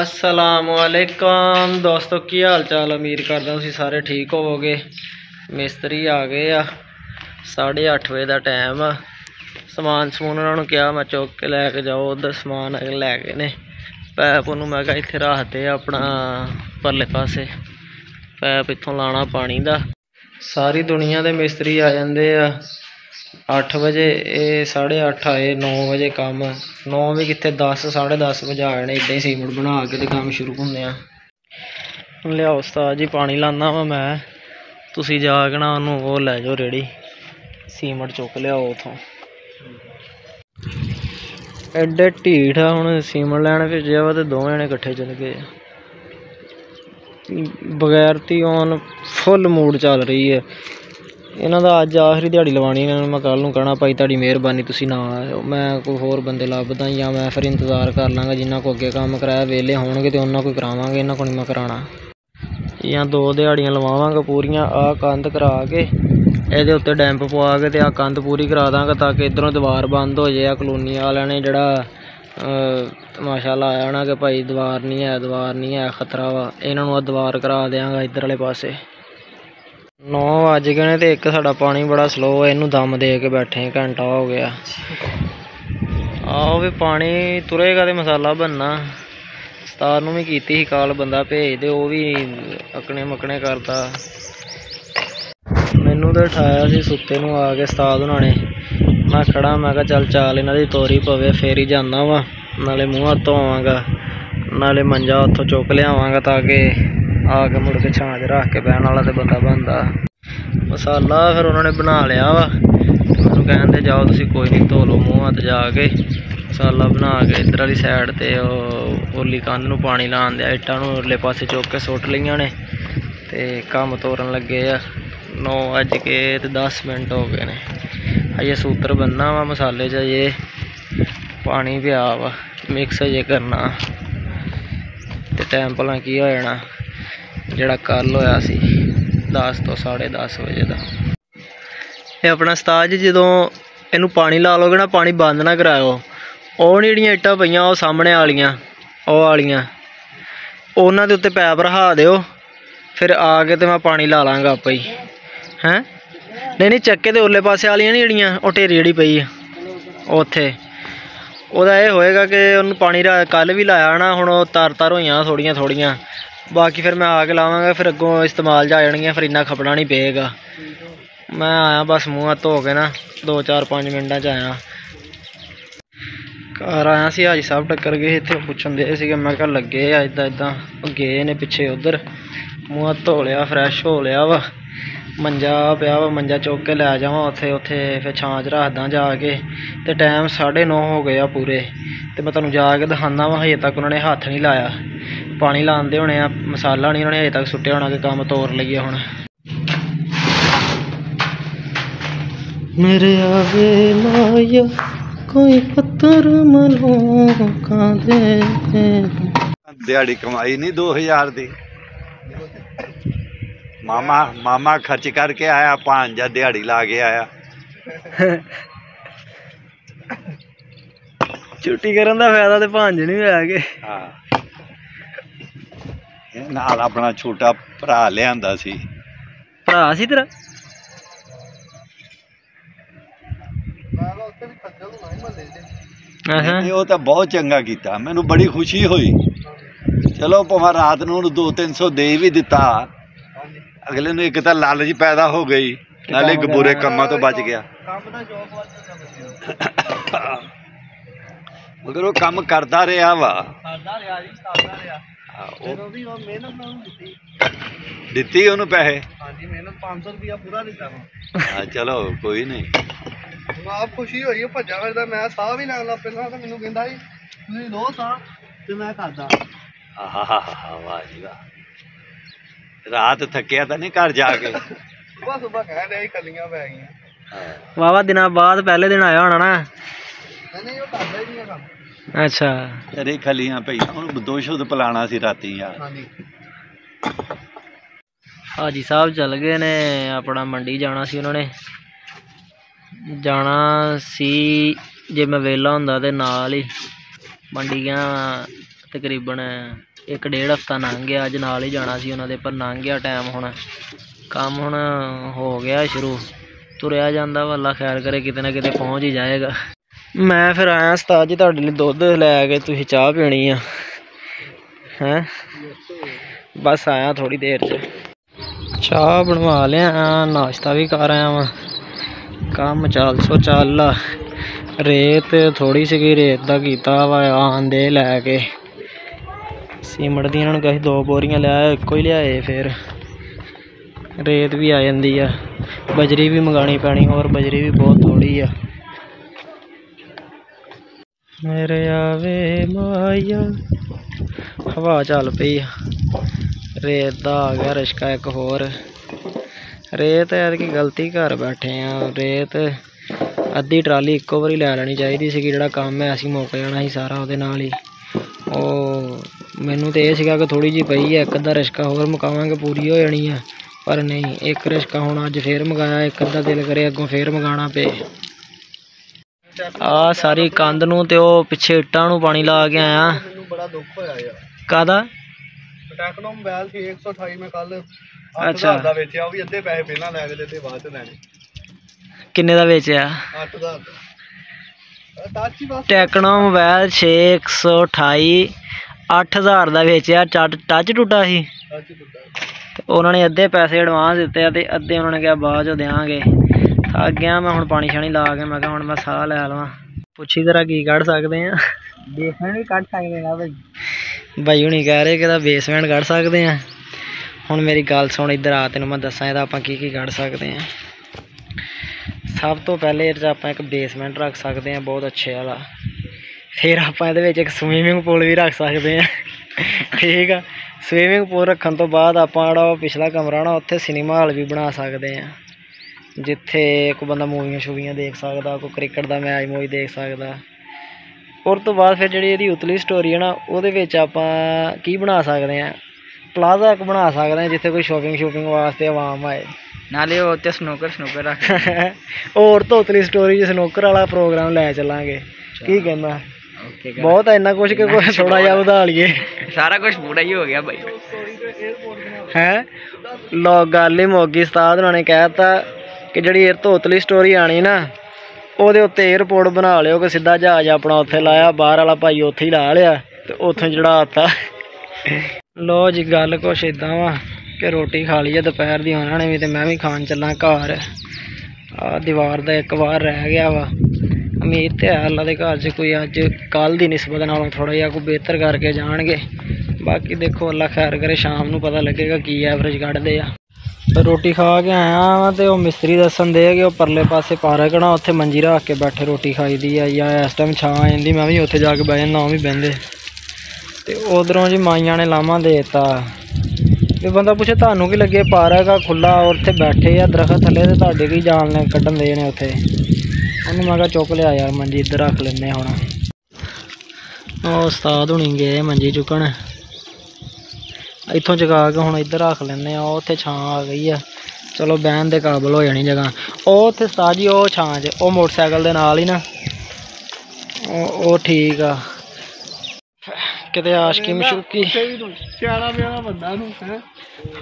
ਅਸਲਾਮੁਅਲੈਕਮ ਦੋਸਤੋ, ਕੀ ਹਾਲ ਚਾਲ? ਅਮੀਰ ਕਰਦਾ ਤੁਸੀਂ ਸਾਰੇ ਠੀਕ ਹੋਵੋਗੇ। ਮਿਸਤਰੀ ਆ ਗਏ ਆ। 8:30 ਵਜੇ ਦਾ ਟਾਈਮ ਆ। ਸਮਾਨ ਸਮੂਨ ਉਹਨਾਂ ਨੂੰ ਕਿਹਾ, ਮੈਂ ਚੁੱਕ ਕੇ ਲੈ ਕੇ ਜਾਓ, ਉਧਰ ਸਮਾਨ ਲੈ ਗਏ ਨੇ। ਪੈਪ ਉਹਨੂੰ ਮੈਂ ਕਿਹਾ, ਇੱਥੇ ਰੱਖਦੇ ਆ ਆਪਣਾ ਪਰਲੇ ਪਾਸੇ। ਪੈਪ ਇੱਥੋਂ ਲਾਣਾ ਪਾਣੀ ਦਾ। ਸਾਰੀ ਦੁਨੀਆ ਦੇ ਮਿਸਤਰੀ ਆ ਜਾਂਦੇ ਆ। ਅੱਠ ਵਜੇ, ਇਹ 8:30 ਆਏ 9 ਵਜੇ ਕੰਮ। 9 ਵੀ ਕਿੱਥੇ 10 10:30 ਵਜੇ ਆ ਜਾਣੇ ਇੱਦਾਂ ਹੀ ਸੀਮਟ ਬਣਾ ਕੇ ਤੇ ਕੰਮ ਸ਼ੁਰੂ ਹੁੰਦੇ ਆ। ਲਿਆਓ ਉਸਤਾਦ ਜੀ, ਪਾਣੀ ਲਾਣਾ ਵਾ ਮੈਂ। ਤੁਸੀਂ ਜਾ ਕੇ ਨਾ ਉਹਨੂੰ ਉਹ ਲੈ ਜਾਓ ਰੇੜੀ। ਸੀਮਟ ਚੁੱਕ ਲਿਆਓ ਉਥੋਂ। ਐਡੇ ਢੀਠ ਆ ਹੁਣ ਸੀਮਟ ਲੈਣ ਭੇਜਿਆ ਵਾ ਤੇ ਦੋਵੇਂ ਜਣੇ ਇਕੱਠੇ ਚਲ ਗਏ ਆ। ਬਗੈਰ ਤੀ ਔਨ ਫੁੱਲ ਮੂਡ ਚੱਲ ਰਹੀ ਹੈ ਇਹਨਾਂ ਦਾ ਅੱਜ ਆਖਰੀ ਦਿਹਾੜੀ ਲਵਾਣੀ ਇਹਨਾਂ ਨੂੰ, ਮੈਂ ਕੱਲ ਨੂੰ ਕਹਿਣਾ, ਭਾਈ ਤੁਹਾਡੀ ਮਿਹਰਬਾਨੀ, ਤੁਸੀਂ ਨਾ ਆਇਓ। ਮੈਂ ਕੋਈ ਹੋਰ ਬੰਦੇ ਲੱਭਦਾ ਜਾਂ ਮੈਂ ਫਿਰ ਇੰਤਜ਼ਾਰ ਕਰ ਲਾਂਗਾ ਜਿੰਨਾ ਕੋ ਅੱਗੇ ਕੰਮ ਕਰਾਇਆ, ਵਿਹਲੇ ਹੋਣਗੇ ਤੇ ਉਹਨਾਂ ਕੋਈ ਕਰਾਵਾਂਗੇ, ਇਹਨਾਂ ਕੋਲ ਨਹੀਂ ਮੈਂ ਕਰਾਣਾ ਜਾਂ ਦੋ ਦਿਹਾੜੀਆਂ ਲਵਾਵਾਂਗਾ ਪੂਰੀਆਂ, ਆਹ ਕੰਧ ਕਰਾ ਕੇ, ਇਹਦੇ ਉੱਤੇ ਡੈਂਪ ਪਵਾ ਕੇ ਤੇ ਆਹ ਕੰਧ ਪੂਰੀ ਕਰਾ ਦਾਂਗਾ ਤਾਂ ਕਿ ਇਧਰੋਂ ਦੀਵਾਰ ਬੰਦ ਹੋ ਜਾਏ ਆ ਕਲੋਨੀ ਵਾਲਿਆਂ ਨੇ ਜਿਹੜਾ ਤਮਾਸ਼ਾ ਲਾਇਆ ਹੋਣਾ ਕਿ ਭਾਈ ਦੀਵਾਰ ਨਹੀਂ ਹੈ, ਦੀਵਾਰ ਨਹੀਂ ਹੈ ਖਤਰਾ ਵਾ। ਇਹਨਾਂ ਨੂੰ ਆ ਦੀਵਾਰ ਕਰਾ ਦਿਆਂਗਾ ਇੱਧਰ ਵਾਲੇ ਪਾਸੇ। 9 ਵੱਜ ਗਏ ਨੇ ਤੇ ਇੱਕ ਸਾਡਾ ਪਾਣੀ ਬੜਾ ਸਲੋ ਹੈ ਇਹਨੂੰ ਦਮ ਦੇ ਕੇ ਬੈਠੇ ਘੰਟਾ ਹੋ ਗਿਆ। ਆਹ ਵੀ ਪਾਣੀ ਤੁਰੇਗਾ ਤੇ ਮਸਾਲਾ ਬੰਨਾ ਸਤਾਰ ਨੂੰ ਵੀ ਕੀਤੀ ਸੀ ਕਾਲ, ਬੰਦਾ ਭੇਜ ਦੇ ਉਹ ਵੀ ਅਕਣੇ ਮਕਣੇ ਕਰਦਾ। ਮੈਨੂੰ ਤਾਂ ਉਠਾਇਆ ਸੀ ਸੁੱਤੇ ਨੂੰ ਆ ਕੇ ਉਸਤਾਦ ਉਹਨਾਂ ਨੇ। ਮੈਂ ਖੜਾ, ਮੈਂ ਕਿਹਾ ਚੱਲ ਚਾਲ ਇਹਨਾਂ ਦੀ ਤੋਰੀ ਪਵੇ, ਫੇਰ ਹੀ ਜਾਂਦਾ ਵਾ। ਨਾਲੇ ਮੂੰਹ ਹੱਥ ਧੋਵਾਂਗਾ ਨਾਲੇ ਮੰਜਾ ਉੱਥੋਂ ਚੁੱਕ ਲਿਆਵਾਂਗਾ ਤਾਂ ਕਿ ਆ ਕੇ ਮੁੜ ਕੇ ਛਾਂ 'ਚ ਰੱਖ ਕੇ ਬਹਿਣ ਵਾਲਾ ਤੇ ਬੰਦਾ ਬਣਦਾ। ਮਸਾਲਾ ਫਿਰ ਉਹਨਾਂ ਨੇ ਬਣਾ ਲਿਆ ਵਾ। ਮੈਨੂੰ ਕਹਿੰਦੇ ਜਾਓ ਤੁਸੀਂ ਕੋਈ ਨਹੀਂ ਧੋ ਲਓ ਮੂੰਹ ਹੱਥ ਜਾ ਕੇ। ਮਸਾਲਾ ਬਣਾ ਕੇ ਇੱਧਰ ਵਾਲੀ ਸਾਈਡ ਤੇ ਉਹ ਓਲੀ ਕੰਧ ਨੂੰ ਪਾਣੀ ਲਾਉਣ ਦਿਆ। ਇੱਟਾਂ ਨੂੰ ਉਰਲੇ ਪਾਸੇ ਚੁੱਕ ਕੇ ਸੁੱਟ ਲਈਆਂ ਨੇ ਤੇ ਕੰਮ ਤੋਰਨ ਲੱਗੇ ਆ। 9 ਵੱਜ ਕੇ ਤੇ 10 ਮਿੰਟ ਹੋ ਗਏ ਨੇ। ਅਜੇ ਸੂਤਰ ਬੰਨਾ ਵਾ ਮਸਾਲੇ 'ਚ ਅਜੇ ਪਾਣੀ ਪਿਆ ਵਾ ਮਿਕਸ ਅਜੇ ਕਰਨਾ। ਤੇ ਟਾਈਮ ਭਲਾ ਕੀ ਹੋ ਜਾਣਾ। ਜਿਹੜਾ ਕੱਲ ਹੋਇਆ ਸੀ 10 ਤੋਂ 10:30 ਵਜੇ ਦਾ। ਇਹ ਆਪਣਾ ਸਤਾਜ ਜਦੋਂ ਇਹਨੂੰ ਪਾਣੀ ਲਾ ਲੋਗੇ ਨਾ, ਪਾਣੀ ਬੰਦ ਨਾ ਕਰਾਇਓ। ਉਹ ਜਿਹੜੀਆਂ ਇੱਟਾਂ ਪਈਆਂ, ਉਹ ਸਾਹਮਣੇ ਵਾਲੀਆਂ, ਉਹ ਵਾਲੀਆਂ। ਉਹਨਾਂ ਦੇ ਉੱਤੇ ਪੈਪ ਰਹਾ ਦਿਓ, ਫਿਰ ਆ ਕੇ ਤੇ ਮੈਂ ਪਾਣੀ ਲਾ ਲਾਂਗਾ ਆਪੇ ਹੀ। ਹੈ? ਨਹੀਂ ਨਹੀਂ, ਚੱਕੇ ਦੇ ਉਰਲੇ ਪਾਸੇ ਵਾਲੀਆਂ ਨਹੀਂ ਜਿਹੜੀਆਂ, ਉਹ ਢੇਰੀ ਜਿਹੜੀ ਪਈ ਆ, ਉੱਥੇ। ਉਹਦਾ ਇਹ ਹੋਏਗਾ ਕਿ ਉਹਨੂੰ ਪਾਣੀ ਕੱਲ ਵੀ ਲਾਇਆ ਨਾ, ਹੁਣ ਉਹ ਤਰ ਤਰ ਹੋਈਆਂ ਥੋੜੀਆਂ ਥੋੜੀਆਂ ਬਾਕੀ ਫਿਰ ਮੈਂ ਆ ਕੇ ਲਾਵਾਂਗਾ, ਫਿਰ ਅੱਗੋਂ ਇਸਤੇਮਾਲ ਜਾ ਜਾਣਗੀਆਂ, ਫਿਰ ਇੰਨਾ ਖਪਣਾ ਨਹੀਂ ਪਏਗਾ। ਮੈਂ ਆਇਆ ਬਸ ਮੂੰਹ ਹੱਥ ਧੋ ਕੇ ਨਾ 2-4-5 ਮਿੰਟਾਂ 'ਚ ਆਇਆ। ਘਰ ਆਇਆ ਸੀ ਹਾਜੀ ਸਾਹਿਬ ਟੱਕਰ ਗਏ ਇੱਥੇ, ਪੁੱਛਣ ਦੇ ਸੀਗੇ, ਮੈਂ ਕਿਹਾ ਲੱਗੇ ਆ ਇਦਾਂ ਇਦਾਂ ਉਹ ਗਏ ਨੇ ਪਿੱਛੇ ਉਧਰ। ਮੂੰਹ ਹੱਥ ਧੋ ਲਿਆ ਫਰੈਸ਼ ਹੋ ਲਿਆ ਵਾ। ਮੰਜਾ ਪਿਆ ਵਾ, ਮੰਜਾ ਚੁੱਕ ਕੇ ਲੈ ਜਾਵਾਂ ਉੱਥੇ ਉੱਥੇ ਫਿਰ ਛਾਂ 'ਚ ਰੱਖਦਾ ਜਾ ਕੇ। ਤੇ ਟਾਈਮ 9:30 ਹੋ ਗਏ ਆ ਪੂਰੇ। ਤੇ ਮੈਂ ਤੁਹਾਨੂੰ ਜਾ ਕੇ ਦਿਖਾਉਂਦਾ ਵਾ, ਹਜੇ ਤੱਕ ਉਹਨਾਂ ਨੇ ਹੱਥ ਨਹੀਂ ਲਾਇਆ। ਪਾਣੀ ਲਾਉਂਦੇ ਹੋਣੇ ਆ ਮਸਾਲਾ ਨਹੀਂ ਉਹਨਾਂ ਨੇ ਹਜੇ ਤੱਕ ਸੁੱਟਿਆ ਹੋਣਾ ਕਿ ਕੰਮ ਤੋਰ ਲਈਏ ਹੁਣ। ਮੇਰੇ ਆਵੇ ਲਾਇਆ ਕੋਈ ਪੱਤਰ ਮਲੋਕਾਂ ਦੇ ਦਿਹਾੜੀ ਕਮਾਈ ਨਹੀਂ 2000 ਦੀ। ਮਾਮਾ ਮਾਮਾ ਖਰਚ ਕਰਕੇ ਆਇਆ ਭਾਂਜਾ ਦਿਹਾੜੀ ਲਾ ਕੇ ਆਇਆ। ਛੁੱਟੀ ਕਰਨ ਦਾ ਫਾਇਦਾ ਤੇ ਭਾਂਜ ਨਹੀਂ ਹੋਇਆ ਕਿ। ਹਾਂ। ਨਾਲ ਆਪਣਾ ਛੋਟਾ ਭਰਾ ਲਿਆਂਦਾ ਸੀ। ਭਰਾ ਸੀ ਤੇਰਾ? ਨਹੀਂ, ਉਹ ਤਾਂ ਬਹੁਤ ਚੰਗਾ ਕੀਤਾ। ਮੈਨੂੰ ਬੜੀ ਖੁਸ਼ੀ ਹੋਈ। ਚਲੋ ਭਾਵੇਂ ਰਾਤ ਨੂੰ ਉਹਨੂੰ 2-300 ਦੇ ਵੀ ਦਿੱਤਾ। ਅਗਲੇ ਨੂੰ ਇੱਕ ਤਾਂ ਲਾਲਚ ਪੈਦਾ ਹੋ ਗਈ। ਨਾਲੇ ਇੱਕ ਬੁਰੇ ਕੰਮਾਂ ਤੋਂ ਬਚ ਗਿਆ। ਕੰਮ ਦਾ ਜੋਬ ਵਾਸਤੇ ਮਗਰ ਉਹ ਕੰਮ ਕਰਦਾ ਰਿਹਾ ਵਾ। ਕਰਦਾ ਰਿਹਾ ਜੀ ਕਰਦਾ ਰਿਹਾ। ਹਾਂ, ਉਹ ਜਦੋਂ ਵੀ ਉਹ ਮਿਹਨਤ ਨਾਲ ਦਿੱਤੀ। ਦਿੱਤੀ ਉਹਨੂੰ ਪੈਸੇ? ਹਾਂਜੀ ਮਿਹਨਤ 500 ਰੁਪਿਆ ਪੂਰਾ ਦਿੱਤਾ ਵਾ ਹਾਂ ਚਲੋ ਕੋਈ ਨਹੀਂ। ਆਪ ਖੁਸ਼ੀ ਹੋਈ ਉਹ ਭੱਜਾ ਫਿਰਦਾ ਮੈਂ ਸਾਹ ਵੀ ਲੱਗ ਪੈਂਦਾ ਤੇ ਮੈਨੂੰ ਕਹਿੰਦਾ ਸੀ ਤੁਸੀਂ ਲੋ ਸਾਹ ਤੇ ਮੈਂ ਕਰਦਾ ਆਹਾਹਾ ਵਾਹ ਜੀ ਵਾਹ। ਰਾਤ ਥੱਕਿਆ ਤਾਂ ਨਹੀਂ ਘਰ ਜਾ ਕੇ? ਸੁਬਾ ਸੁਬਾ ਕਹਿ ਰਿਹਾ ਕੱਲੀਆਂ ਪੈ ਗਈਆਂ। ਹਾਂ। ਵਾਵਾ ਦਿਨਾਂ ਬਾਅਦ ਪਹਿਲੇ ਦਿਨ ਆਇਆ ਹੋਣਾ ਨਾ। ਨਹੀਂ ਨਹੀਂ ਉਹ ਕਰਦਾ ਹੀ ਨਹੀਂ ਹੈ ਕੰਮ ਅੱਛਾ ਤੇਰੇ ਖਲੀਆਂ ਪਈਆਂ ਉਹਨੂੰ ਦੋ ਸ਼ੁੱਧ ਪਲਾਣਾ ਸੀ ਰਾਤੀ ਯਾਰ ਹਾਂਜੀ। ਹਾਜੀ ਸਾਹਿਬ ਚੱਲ ਗਏ ਨੇ ਆਪਣਾ ਮੰਡੀ ਜਾਣਾ ਸੀ ਉਹਨਾਂ ਨੇ। ਜਾਣਾ ਸੀ ਜੇ ਮੈਂ ਵਿਹਲਾ ਹੁੰਦਾ ਤੇ ਨਾਲ ਹੀ। ਮੰਡੀ ਗਿਆ ਤਕਰੀਬਨ ਇੱਕ ਡੇਢ ਹਫਤਾ ਲੰਘ ਗਿਆ ਅੱਜ ਨਾਲ ਹੀ ਜਾਣਾ ਸੀ ਉਹਨਾਂ ਦੇ ਪਰ ਲੰਘ ਗਿਆ ਟਾਈਮ ਹੁਣ। ਕੰਮ ਹੁਣ ਹੋ ਗਿਆ ਸ਼ੁਰੂ। ਤੁਰਿਆ ਜਾਂਦਾ ਵਾ ਅੱਲਾ ਖੈਰ ਕਰੇ ਕਿਤੇ ਨਾ ਕਿਤੇ ਪਹੁੰਚ ਹੀ ਜਾਏਗਾ। ਮੈਂ ਫਿਰ ਆਇਆ ਉਸਤਾਦ ਜੀ ਤੁਹਾਡੇ ਲਈ ਦੁੱਧ ਲੈ ਕੇ, ਤੁਸੀਂ ਚਾਹ ਪੀਣੀ ਆ। ਹੈਂ? ਬਸ ਆਇਆ ਥੋੜੀ ਦੇਰ 'ਚ। ਚਾਹ ਬਣਵਾ ਲਿਆ, ਨਾਸ਼ਤਾ ਵੀ ਕਰ ਆਇਆ ਵਾਂ। ਕੰਮ ਚੱਲ ਸੋ ਚੱਲ ਰੇਤ ਥੋੜੀ ਸੀਗੀ, ਰੇਤ ਦਾ ਕੀਤਾ ਵਾ, ਆਂਦੇ ਲੈ ਕੇ। ਸੀਮਟ ਦੀ ਇਹਨਾਂ ਨੂੰ ਕਹੀ ਦੋ ਬੋਰੀਆਂ ਲਿਆ ਇੱਕੋ ਹੀ ਲਿਆਏ ਫਿਰ। ਰੇਤ ਵੀ ਆ ਜਾਂਦੀ ਆ। ਬਜਰੀ ਵੀ ਮੰਗਾਣੀ ਪੈਣੀ, ਹੋਰ ਬਜਰੀ ਵੀ ਬਹੁਤ ਥੋੜੀ ਆ। ਮੇਰੇ ਆਵੇ ਮਾਇਆ। ਹਵਾ ਚੱਲ ਪਈ ਆ। ਰੇਤ ਦਾ ਆ ਗਿਆ ਰਿਸ਼ਕਾ ਇੱਕ ਹੋਰ। ਰੇਤ ਯਾਰ ਕੀ ਗਲਤੀ ਘਰ ਬੈਠੇ ਆ। ਰੇਤ ਅੱਧੀ ਟਰਾਲੀ ਇੱਕੋ ਵਾਰੀ ਲੈ ਲੈਣੀ ਚਾਹੀਦੀ ਸੀਗੀ। ਜਿਹੜਾ ਕੰਮ ਹੈ ਅਸੀਂ ਮੁੱਕ ਜਾਣਾ ਸੀ ਸਾਰਾ ਉਹਦੇ ਨਾਲ ਹੀ। ਉਹ ਮੈਨੂੰ ਤੇ ਇਹ ਸੀਗਾ ਕਿ ਥੋੜੀ ਜਿਹੀ ਪਈ ਹੈ। ਇੱਕ ਅੱਧਾ ਰਿਸ਼ਕਾ ਹੋਰ ਮੁਕਾਵਾਂਗੇ, ਪੂਰੀ ਹੋ ਜਾਣੀ ਆ। ਪਰ ਨਹੀਂ, ਇੱਕ ਰਿਸ਼ਕਾ ਹੁਣ ਅੱਜ ਫੇਰ ਮੰਗਾਇਆ ਇੱਕ ਅੱਧਾ ਦਿਲ ਕਰੇ ਅੱਗੋਂ ਫੇਰ ਮੰਗਾਣਾ ਪਏ। ਆ ਸਾਰੀ ਕੰਧ ਨੂੰ ਤੇ ਉਹ ਪਿੱਛੇ ਇੱਟਾਂ ਨੂੰ ਪਾਣੀ ਲਾ ਕੇ ਆਇਆ। ਮੈਨੂੰ ਬੜਾ ਦੁੱਖ ਹੋਇਆ ਯਾਰ। ਕਾਦਾ ਟੈਕਨੋ ਮੋਬਾਈਲ ਸੀ 128 ਮੈਂ ਕੱਲ ਅੱਛਾ। ਦਾ ਵੇਚਿਆ ਉਹ ਵੀ ਅੱਧੇ ਪੈਸੇ ਪਹਿਲਾਂ ਲੈ ਕੇ ਦਿੱਤੇ ਬਾਅਦ ਚ ਲੈਣੇ ਕਿੰਨੇ ਦਾ ਵੇਚਿਆ? 8000 ਦਾ। ਟੈਕਨੋ ਮੋਬਾਈਲ 6128 8000 ਦਾ ਵੇਚਿਆ ਟੱਚ ਟੁੱਟਾ ਸੀ। ਟੱਚ ਟੁੱਟਾ। ਤੇ ਉਹਨਾਂ ਨੇ ਅੱਧੇ ਪੈਸੇ ਐਡਵਾਂਸ ਦਿੱਤੇ ਆ ਤੇ ਅੱਧੇ ਉਹਨਾਂ ਨੇ ਕਿਹਾ ਬਾਅਦ ਚ ਦਿਆਂਗੇ। ਥੱਕ ਗਿਆ ਮੈਂ ਹੁਣ ਪਾਣੀ ਛਾਣੀ ਲਾ ਕੇ ਮੈਂ ਕਿਹਾ ਹੁਣ ਮੈਂ ਸਾਹ ਲੈ ਲਵਾਂ। ਪੁੱਛੀ ਜ਼ਰਾ ਕੀ ਕੱਢ ਸਕਦੇ ਆ? ਬੇਸਮੈਂਟ ਵੀ ਕੱਢ ਸਕਦੇ ਆ ਭਾਈ ਭਾਈ ਹੁਣੀ ਕਹਿ ਰਹੇ ਕਿ ਇਹਦਾ ਬੇਸਮੈਂਟ ਕੱਢ ਸਕਦੇ ਆ। ਹੁਣ ਮੇਰੀ ਗੱਲ ਸੁਣ ਇੱਧਰ ਆ ਤੈਨੂੰ ਮੈਂ ਦੱਸਾਂ ਇਹਦਾ ਆਪਾਂ ਕੀ ਕੀ ਕੱਢ ਸਕਦੇ ਆ। ਸਭ ਤੋਂ ਪਹਿਲੇ ਇਹਦੇ 'ਚ ਆਪਾਂ ਇੱਕ ਬੇਸਮੈਂਟ ਰੱਖ ਸਕਦੇ ਆ ਬਹੁਤ ਅੱਛੇ ਵਾਲਾ। ਫਿਰ ਆਪਾਂ ਇਹਦੇ ਵਿੱਚ ਇੱਕ ਸਵੀਮਿੰਗ ਪੂਲ ਵੀ ਰੱਖ ਸਕਦੇ ਆ। ਠੀਕ ਆ। ਸਵੀਮਿੰਗ ਪੂਲ ਰੱਖਣ ਤੋਂ ਬਾਅਦ ਆਪਾਂ ਜਿਹੜਾ ਉਹ ਪਿਛਲਾ ਕਮਰਾ ਨਾ ਉੱਥੇ ਸਿਨੇਮਾ ਹਾਲ ਵੀ ਬਣਾ ਸਕਦੇ ਆ। ਜਿੱਥੇ ਕੋਈ ਬੰਦਾ ਮੂਵੀਆਂ ਸ਼ੂਵੀਆਂ ਦੇਖ ਸਕਦਾ ਕੋਈ ਕ੍ਰਿਕਟ ਦਾ ਮੈਚ ਮੂਵੀ ਦੇਖ ਸਕਦਾ। ਔਰ ਤੋਂ ਬਾਅਦ ਫਿਰ ਜਿਹੜੀ ਇਹਦੀ ਉਤਲੀ ਸਟੋਰੀ ਹੈ ਨਾ ਉਹਦੇ ਵਿੱਚ ਆਪਾਂ ਕੀ ਬਣਾ ਸਕਦੇ ਆ ਪਲਾਜ਼ਾ ਇੱਕ ਬਣਾ ਸਕਦੇ ਆ ਜਿੱਥੇ ਕੋਈ ਸ਼ੋਪਿੰਗ ਸ਼ੂਪਿੰਗ ਵਾਸਤੇ ਆਵਾਮ ਆਏ। ਨਾਲੇ ਉਹ ਉੱਤੇ ਸਨੋਕਰ ਸਨੋਕਰ ਰੱਖ ਹੋਰ ਤੋਂ ਉਤਲੀ ਸਟੋਰੀ 'ਚ ਸਨੋਕਰ ਵਾਲਾ ਪ੍ਰੋਗਰਾਮ ਲੈ ਚੱਲਾਂਗੇ। ਕੀ ਕਹਿੰਦਾ? ਬਹੁਤ ਆ ਇੰਨਾ ਕੁਝ ਕਿ ਕੋਈ ਥੋੜਾ ਜਿਹਾ ਵਧਾ ਲਈਏ। ਸਾਰਾ ਕੁਝ ਪੂਰਾ ਹੀ ਹੋ ਗਿਆ ਭਾਈ ਹੈ? ਲੋ ਗੱਲ ਹੀ ਮੋਗੀ ਉਸਤਾਦ ਉਹਨਾਂ ਨੇ ਕਹਿਤਾ ਕਿ ਜਿਹੜੀ ਇਹ ਤੋਂ ਸਟੋਰੀ ਆਣੀ ਨਾ, ਉਹਦੇ ਉੱਤੇ 에어ਪੋਰਟ ਬਣਾ ਲਿਓ ਕਿ ਸਿੱਧਾ ਜਹਾਜ਼ ਆਪਣਾ ਉੱਥੇ ਲਾਇਆ, ਬਾਹਰ ਵਾਲਾ ਭਾਈ ਉੱਥੇ ਹੀ ਲਾ ਲਿਆ ਤੇ ਉੱਥੋਂ ਚੜਾਤਾ ਲੋ ਜੀ, ਗੱਲ ਕੁਛ ਇਦਾਂ ਵਾ ਕਿ ਰੋਟੀ ਖਾ ਲਈ ਆ ਦੁਪਹਿਰ ਦੀ ਉਹਨਾਂ ਨੇ ਵੀ ਤੇ ਮੈਂ ਵੀ ਖਾਣ ਚੱਲਾਂ ਘਰ। ਆ ਦੀਵਾਰ ਦਾ ਇੱਕ ਵਾਰ ਰਹਿ ਗਿਆ ਵਾ। ਉਮੀਦ ਤੇ ਹੈ ਅੱਲਾ ਦੇ ਘਰ 'ਚ ਕੋਈ ਅੱਜ ਕੱਲ ਦੀ ਨਿਸਬਤ ਨਾਲੋਂ ਥੋੜਾ ਜਿਹਾ ਕੋਈ ਬਿਹਤਰ ਕਰਕੇ ਜਾਣਗੇ। ਬਾਕੀ ਦੇਖੋ ਅੱਲਾ ਖੈਰ ਕਰੇ, ਸ਼ਾਮ ਨੂੰ ਪਤਾ ਲੱਗੇਗਾ ਕੀ ਐਵਰੇਜ ਕੱਢਦੇ ਆ। ਤੇ ਰੋਟੀ ਖਾ ਕੇ ਆਇਆ ਵਾਂ ਤੇ ਉਹ ਮਿਸਤਰੀ ਦੱਸਣ ਦੇ ਕਿ ਉਹ ਪਰਲੇ ਪਾਸੇ ਪਾਰਕ ਨਾ, ਉੱਥੇ ਮੰਜੀ ਰੱਖ ਕੇ ਬੈਠੇ ਰੋਟੀ ਖਾਈਦੀ ਆ। ਜਾਂ ਇਸ ਟਾਈਮ ਛਾਂ ਆ ਜਾਂਦੀ, ਮੈਂ ਵੀ ਉੱਥੇ ਜਾ ਕੇ ਬਹਿ ਜਾਂਦਾ, ਉਹ ਵੀ ਬਹਿੰਦੇ। ਤੇ ਉਧਰੋਂ ਜੀ ਮਾਈਆਂ ਨੇ ਲਾਮਾ ਦੇਤਾ। ਵੀ ਬੰਦਾ ਪੁੱਛੇ, ਤੁਹਾਨੂੰ ਕੀ ਲੱਗੇ? ਪਾਰਕ ਆ ਖੁੱਲਾ ਉੱਥੇ ਬੈਠੇ ਆ, ਦਰਖਤ ਥੱਲੇ ਤੇ ਤੁਹਾਡੇ ਕੀ ਜਾਣ ਨੇ ਕੱਢਣ ਦੇ ਨੇ ਉੱਥੇ? ਉਹਨੂੰ ਮੈਂ ਕਿਹਾ, ਚੁੱਕ ਲਿਆ ਯਾਰ, ਮੰਜੀ ਇੱਧਰ ਰੱਖ ਲੈਂਦੇ ਹੁਣ। ਉਹ ਉਸਤਾਦ ਹੁਣੀ ਗਏ ਮੰਜੀ ਚੁੱਕਣ। ਇੱਥੋਂ ਚੁਕਾ ਕੇ ਹੁਣ ਇੱਧਰ ਰੱਖ ਲੈਂਦੇ ਆ ਉਹ ਉੱਥੇ ਛਾਂ ਆ ਗਈ ਆ। ਚਲੋ ਬਹਿਣ ਦੇ ਕਾਬਲ ਹੋ ਜਾਣੀ ਜਗ੍ਹਾ। ਉਹ ਉੱਥੇ ਜੀ ਉਹ ਛਾਂ 'ਚ ਉਹ ਮੋਟਰਸਾਈਕਲ ਦੇ ਨਾਲ ਹੀ ਨਾ। ਉਹ ਠੀਕ ਆ। ਕਿਤੇ ਆਸ਼ਕੀ ਮਸ਼ੂਕੀ। ਸਿਆਣਾ ਬਿਆਣਾ ਬੰਦਾ ਨੂੰ ਹੈ।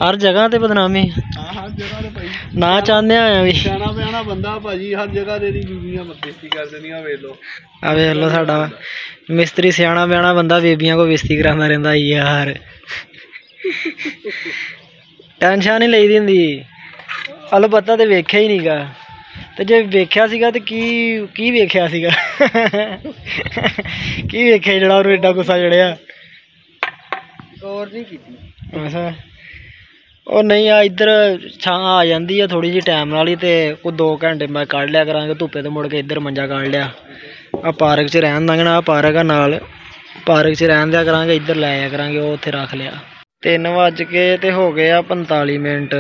ਹਰ ਜਗ੍ਹਾ ਤੇ ਬਦਨਾਮੀ। ਹਾਂ ਹਰ ਜਗ੍ਹਾ ਤੇ ਭਾਈ। ਨਾ ਚਾਹੁੰਦੇ ਆ ਵੀ। ਸਿਆਣਾ ਬਿਆਣਾ ਬੰਦਾ ਭਾਜੀ ਹਰ ਜਗ੍ਹਾ ਤੇ ਦੀ ਬੀਬੀਆਂ ਬੇਇੱਜ਼ਤੀ ਕਰ ਦਿੰਦੀਆਂ ਵੇਖ ਲੋ ਆ ਵੇਖ ਲਓ ਸਾਡਾ ਮਿਸਤਰੀ ਸਿਆਣਾ ਬਿਆਣਾ ਬੰਦਾ ਬੇਬੀਆਂ ਕੋ ਵਿਸਤੀ ਕਰਾਉਂਦਾ ਰਹਿੰਦਾ ਯਾਰ। ਟੈਨਸ਼ਨ ਨਹੀਂ ਲਈਦੀ ਹੁੰਦੀ। ਅਲਬੱਤਾ ਤੇ ਵੇਖਿਆ ਹੀ ਨਹੀਂਗਾ ਤੇ ਜੇ ਵੇਖਿਆ ਸੀਗਾ ਤੇ ਕੀ ਕੀ ਵੇਖਿਆ ਸੀਗਾ? ਕੀ ਵੇਖਿਆ ਜਿਹੜਾ ਉਹਨੂੰ ਏਡਾ ਗੁੱਸਾ ਚੜਿਆ? ਗੌਰ ਨਹੀਂ ਕੀਤੀ। ਅੱਛਾ। ਉਹ ਨਹੀਂ ਆ ਇੱਧਰ ਛਾਂ ਆ ਜਾਂਦੀ ਆ ਥੋੜੀ ਜਿਹੀ ਟਾਈਮ ਨਾਲ ਹੀ ਤੇ ਕੋਈ 2 ਘੰਟੇ ਮੈਂ ਕੱਢ ਲਿਆ ਕਰਾਂਗੇ ਧੁੱਪੇ ਤੋਂ ਮੁੜ ਕੇ ਇੱਧਰ ਮੰਜਾ ਕੱਢ ਲਿਆ। ਆ ਪਾਰਕ 'ਚ ਰਹਿਣ ਦਾਂਗਣਾ ਆ ਪਾਰਕ ਆ ਨਾਲ। ਪਾਰਕ 'ਚ ਰਹਿਣ ਦਿਆ ਕਰਾਂਗੇ ਇੱਧਰ ਲੈ ਆਇਆ ਕਰਾਂਗੇ ਉਹ ਉੱਥੇ ਰੱਖ ਲਿਆ। 3 ਵੱਜ ਕੇ ਤੇ ਹੋ ਗਏ ਆ 45 ਮਿੰਟ।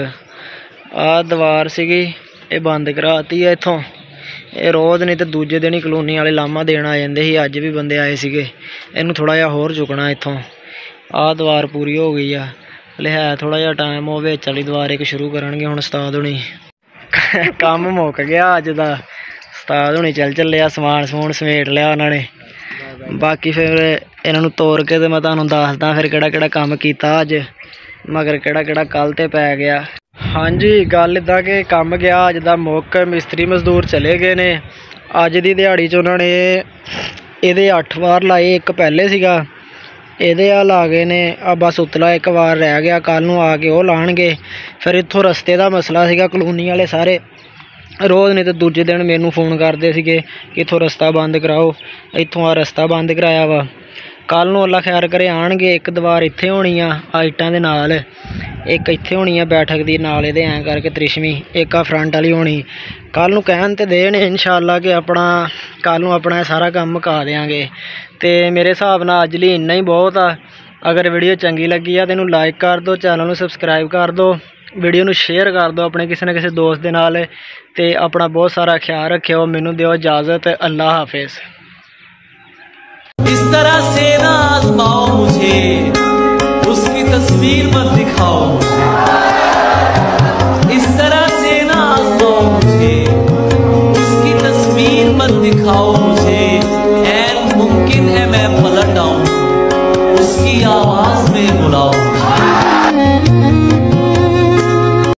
ਆ ਦੀਵਾਰ ਸੀਗੀ, ਇਹ ਬੰਦ ਕਰਾਤੀ ਆ ਇੱਥੋਂ। ਇਹ ਰੋਜ਼ ਨਹੀਂ ਤੇ ਦੂਜੇ ਦਿਨ ਹੀ ਕਲੋਨੀ ਵਾਲੇ ਲਾਮਾ ਦੇਣ ਆ ਜਾਂਦੇ ਸੀ, ਅੱਜ ਵੀ ਬੰਦੇ ਆਏ ਸੀਗੇ। ਇਹਨੂੰ ਥੋੜਾ ਜਿਹਾ ਹੋਰ ਚੁੱਕਣਾ ਇੱਥੋਂ। ਆਹ ਦੀਵਾਰ ਪੂਰੀ ਹੋ ਗਈ ਆ। ਹਲੇ ਹੈ ਥੋੜਾ ਜਿਹਾ ਟਾਈਮ ਉਹ ਵਿੱਚ ਵਾਲੀ ਦੀਵਾਰ ਇੱਕ ਸ਼ੁਰੂ ਕਰਨਗੇ ਹੁਣ ਉਸਤਾਦ ਹੁਣੀ। ਕੰਮ ਮੁੱਕ ਗਿਆ ਅੱਜ ਦਾ। ਉਸਤਾਦ ਹੁਣੀ ਚੱਲ ਚੱਲਿਆ, ਸਮਾਨ ਸਮੂਨ ਸਮੇਟ ਲਿਆ ਉਹਨਾਂ ਨੇ। ਬਾਕੀ ਫਿਰ ਇਹਨਾਂ ਨੂੰ ਤੋੜ ਕੇ ਤੇ ਮੈਂ ਤੁਹਾਨੂੰ ਦੱਸਦਾ ਫਿਰ ਕਿਹੜਾ ਕਿਹੜਾ ਕੰਮ ਕੀਤਾ ਅੱਜ, ਮਗਰ ਕਿਹੜਾ ਕਿਹੜਾ ਕੱਲ ਤੇ ਪੈ ਗਿਆ। ਹਾਂਜੀ, ਗੱਲ ਇਦਾਂ ਕਿ ਕੰਮ ਗਿਆ, ਅੱਜ ਦਾ ਮੁੱਕ ਮਿਸਤਰੀ ਮਜ਼ਦੂਰ ਚਲੇ ਗਏ ਨੇ। ਅੱਜ ਦੀ ਦਿਹਾੜੀ 'ਚ ਉਹਨਾਂ ਨੇ ਇਹਦੇ 8 ਵਾਰ ਲਾਏ, ਇੱਕ ਪਹਿਲੇ ਸੀਗਾ। ਇਹਦੇ ਆ ਲਾ ਗਏ ਨੇ, ਆ ਬਸ ਉਤਲਾ ਇੱਕ ਵਾਰ ਰਹਿ ਗਿਆ ਕੱਲ ਨੂੰ ਆ ਕੇ ਉਹ ਲਾਣਗੇ। ਫਿਰ ਇੱਥੋਂ ਰਸਤੇ ਦਾ ਮਸਲਾ ਸੀਗਾ, ਕਲੋਨੀ ਵਾਲੇ ਸਾਰੇ। ਰੋਜ਼ ਨੇ ਤੇ ਦੂਜੇ ਦਿਨ ਮੈਨੂੰ ਫੋਨ ਕਰਦੇ ਸੀਗੇ ਕਿ ਇੱਥੋਂ ਰਸਤਾ ਬੰਦ ਕਰਾਓ, ਇੱਥੋਂ ਆ ਰਸਤਾ ਬੰਦ ਕਰਾਇਆ ਵਾ। ਕੱਲ ਨੂੰ ਅੱਲਾ ਖੈਰ ਕਰੇ ਆਣਗੇ ਇੱਕ ਦੀਵਾਰ ਇੱਥੇ ਹੋਣੀ ਆ ਆਈਟਾਂ ਦੇ ਨਾਲ। ਇੱਕ ਇੱਥੇ ਹੋਣੀ ਆ ਬੈਠਕ ਦੀ, ਨਾਲ ਇਹਦੇ ਐਂ ਕਰਕੇ ਤ੍ਰਿਸ਼ਵੀ ਇੱਕ ਆ ਫਰੰਟ ਵਾਲੀ ਹੋਣੀ। ਕੱਲ ਨੂੰ ਕਹਿਣ ਤੇ ਦੇਣ ਇਨਸ਼ਾਅੱਲਾ ਕਿ ਆਪਣਾ ਕੱਲ ਨੂੰ ਆਪਣਾ ਸਾਰਾ ਕੰਮ ਮੁਕਾ ਦੇਾਂਗੇ ਤੇ ਮੇਰੇ ਹਿਸਾਬ ਨਾਲ ਅੱਜ ਲਈ ਇੰਨਾ ਹੀ ਬਹੁਤ ਆ। ਅਗਰ ਵੀਡੀਓ ਚੰਗੀ ਲੱਗੀ ਆ ਤੇ ਇਹਨੂੰ ਲਾਈਕ ਕਰ ਦਿਓ ਚੈਨਲ ਨੂੰ ਸਬਸਕ੍ਰਾਈਬ ਕਰ ਦਿਓ। ਵੀਡੀਓ ਨੂੰ ਸ਼ੇਅਰ ਕਰ ਦਿਓ ਆਪਣੇ ਕਿਸੇ ਨਾ ਕਿਸੇ ਦੋਸਤ ਦੇ ਨਾਲ ਤੇ ਆਪਣਾ ਬਹੁਤ ਸਾਰਾ ਖਿਆਲ ਰੱਖਿਓ। ਮੈਨੂੰ ਦਿਓ ਇਜਾਜ਼ਤ, ਅੱਲਾ ਹਾਫਿਜ਼। ਇਸ ਤਰ੍ਹਾਂ ਸੇਨਾ